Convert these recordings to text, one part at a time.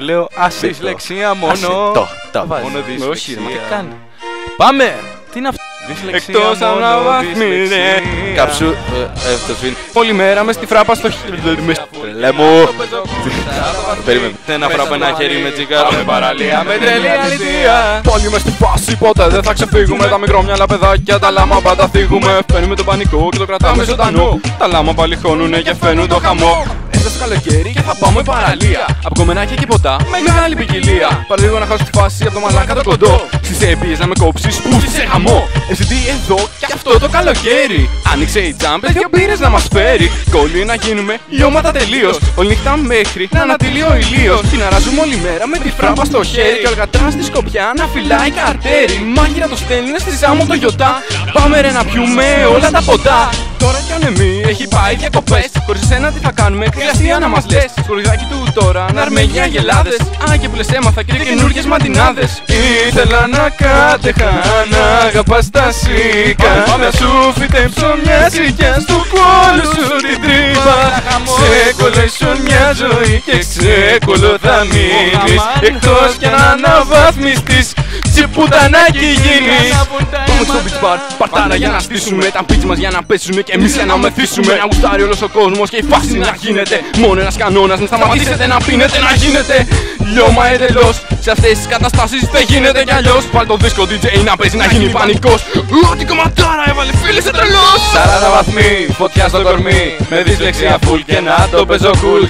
Και λέω άσε Δυσλεξία μόνο. Άσε το, το βάζει. Μόνο δυσλεξία. Όχι ρε, μα τι κάνεις. Πάμε! Τι είναι αυτό; Δυσλεξία Εκτός μόνο, αναβαθμίδε. δυσλεξία. Καψού. ε, ε, το σβήνει. Όλη μέρα μες στη φράπα στο χέρι. Με Τρελέ μου. Περίμενε. Δεν αφράπω ένα χέρι με τσιγάρο. Πάμε παραλία με τρελή αλήθεια. Πάλι μες στη φάση ποτέ δεν θα ξεφύγουμε Τα μικρόμυαλα παιδάκια τα λάμα πάντα θίγουμε Φαίνουμε τον πανικό και το κρατάμε ζωντανό Τα λάμα πάλι χώνουνε και φαίνουν το χαμό Έφτασε καλοκαίρι και θα πάμε παραλία. Από κομμενάκια και ποτά με μεγάλη ποικιλία. Παραλίγο να χάσω τη φάση από το μαλάκα το κοντό. Στις έπιες να με κόψεις που σε χαμό. FCD εδώ και αυτό το καλοκαίρι. Άνοιξε η τζάμπες δύο μπύρες να μας φέρει. Κόλλοι να γίνουμε λιώματα τελείως. Όλη νύχτα μέχρι να ανατελεί ο ηλίος. Την αράζουμε όλη μέρα με τη φράπα στο χέρι. Και ο Αλγατράς στη σκοπιά να φυλάει καρτέρι. Μάγειρα το στέλνει στη σάμο το γιοτά. Πάμε ρε να πιούμε όλα τα ποτά. Τώρα κι αν εμεί έχει πάει διακοπές Χωρίς εσένα τι θα κάνουμε, χρειαστεί να μας λες. Σκορδιδάκι του τώρα, να αρμέγει αγελάδες Α, και που λες έμαθα και καινούργιες μαντινάδες Ήθελα να κάτεχα, να αγαπάς τα σίκα. Να σου φυτέψω μια σικιά στο κόλλο σου την τρύπα. Ξεκολλήσω μια ζωή και ξεκολλώ θα μείνεις. Εκτός κι αν αναβαθμιστείς και πουτανάκι γίνεις Πάμε στο beach bar, παρτάρα για να στήσουμε Τα beach μας για να πέσουμε και εμείς για να μεθύσουμε. Να γουστάρει όλος ο κόσμος και η φάση να γίνεται. Μόνο ένας κανόνας, μην σταματήσετε να πίνετε να γίνετε. Λιώμα εντελώς, σε αυτές τις καταστάσεις δεν γίνεται κι αλλιώς. Βάλ το δίσκο DJ να παίζει να γίνει πανικός. Ό,τι κομματάρα έβαλε φίλε σε τρελός. 40 βαθμοί, φωτιά στο κορμί. Με δυσλεξία full και να το παίζω cool.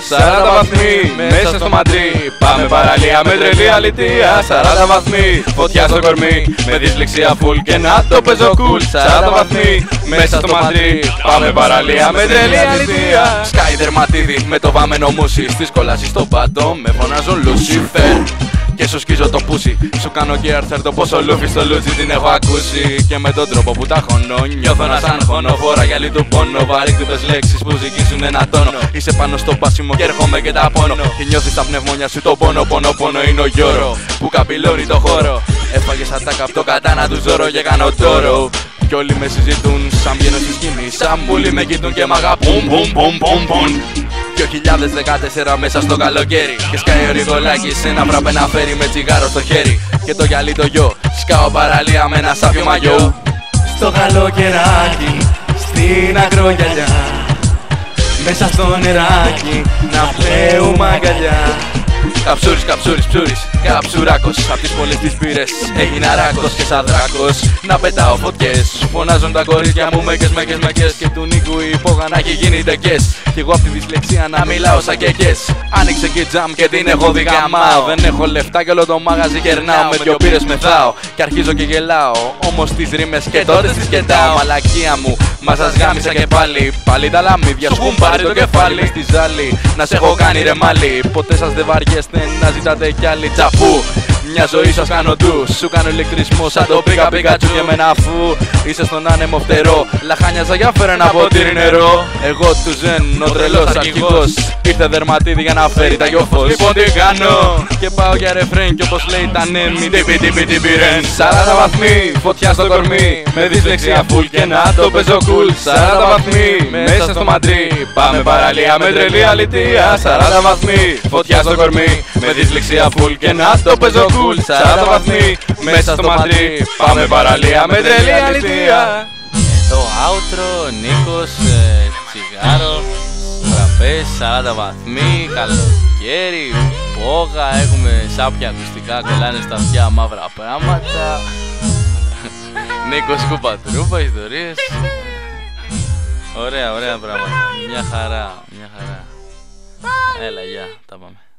40 βαθμοί, μέσα στο μαντρί Πάμε παραλία με τρελή αλητία 40 βαθμοί, φωτιά στο κορμί Με δυσλεξία full και να το παίζω cool. 40 βαθμοί, μέσα στο μαντρί. Πάμε παραλία με τρελή αλητία Σκάι δερματίδι με το βάμενο μουσι Στις κολάσεις στον πάτο με φωνάζουν Lucifer και σου σκίζω το πούσι. Σου κάνω και έρθερ το πόσο λούφι στο λούτσι την έχω ακούσει. Και με τον τρόπο που τα χωνώ Νιώθω να σαν χωνώ Φορά γυαλί του πόνο Βαρύκτητες λέξεις που ζυγίζουν ένα τόνο. Είσαι πάνω στο πάσιμο και έρχομαι και τα πόνο. Και νιώθεις τα πνευμόνια σου το πόνο Πόνο πόνο είναι ο γιώρο. Που καπηλώνει το χώρο Έφαγες ατάκα από το κατάνα του ζώρο και κάνω τόρο. Κι όλοι με συζητούν σαν βγαίνω στη σκηνή. Σαν μουλί με κοιτούν και μ' αγαπούν. Πουμ πουμ πουμ πουμ 2014 μέσα στο καλοκαίρι. Και σκάει ο Ριγολάκης σε ένα φραπέ να φέρει με τσιγάρο στο χέρι. Και το γυαλί το γιο Σκάω παραλία με ένα σάπιο μαγιό. Στο καλοκαιράκι Στην ακρογιαλιά Μέσα στο νεράκι Να πλέουμε αγκαλιά Καψούρης, καψούρης, ψούρης, καψουράκος Απ' τις πολλές τις πύρες. Έγινα ράκος και σαν δράκος. Να πετάω φωτιές. Φωνάζουν τα κορίτσια μου μέκες, μέκες, μέκες Και του Νίκου η υπόγα να έχει γίνει τεκές. Κι εγώ απ' τη δυσλεξία να μιλάω σαν κεκές. Άνοιξε και τζαμ και την έχω δικαμάω Δεν έχω λεφτά και όλο το μαγαζί κερνάω. Με δυο πύρες μεθάω. Και αρχίζω και γελάω. Όμως τις ρήμες και τότε τις κετάω. Μαλακία μου, μα σας γάμισα και πάλι. Πάλι τα λαμίδια σου έχουν πάρει το κεφάλι. Στη ζάλη, να σε έχω κάνει ρε μάλι. Ποτέ σας δεν βαριέστε να ζητάτε κι άλλη τσαφού μια ζωή σας κάνω του Σου κάνω ηλεκτρισμό σαν το πήγα πήγα τσου και μένα αφού. Είσαι στον άνεμο φτερό. Λαχάνιαζα για φέρε ένα ποτήρι νερό. Εγώ του ζεν ο τρελός αρχηγός. Ήρθε δερματίδι για να φέρει τα γιοφός. Λοιπόν τι κάνω; Και πάω για ρεφρέν και όπως λέει τα νέμι Τύπι τύπι τύπι ρεν. 40 βαθμοί φωτιά στο κορμί. Με δυσλεξία φουλ και να το παίζω κουλ 40 βαθμοί μέσα στο μαντρί. Πάμε παραλία με τρελή αλητία. 40 βαθμοί φωτιά στο κορμί. Με δυσλεξία φουλ και να το παίζω κουλ 40 βαθμοί μέσα στο μαντρί Πάμε παραλία με τρελή αλητία Το outro, Νίκος, ε, τσιγάρο, τραπέζ, 40 βαθμοί, καλοκαίρι, πόγα, έχουμε σάπια ακουστικά, κολλάνε στα αυτιά μαύρα πράγματα. Νίκος κουπατρούπα, ιστορίες. Ωραία, ωραία πράγματα. Μια χαρά, μια χαρά. Έλα, γεια, τα πάμε.